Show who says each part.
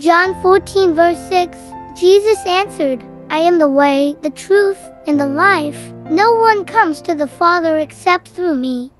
Speaker 1: John 14 verse 6, Jesus answered, I am the way, the truth, and the life. No one comes to the Father except through me.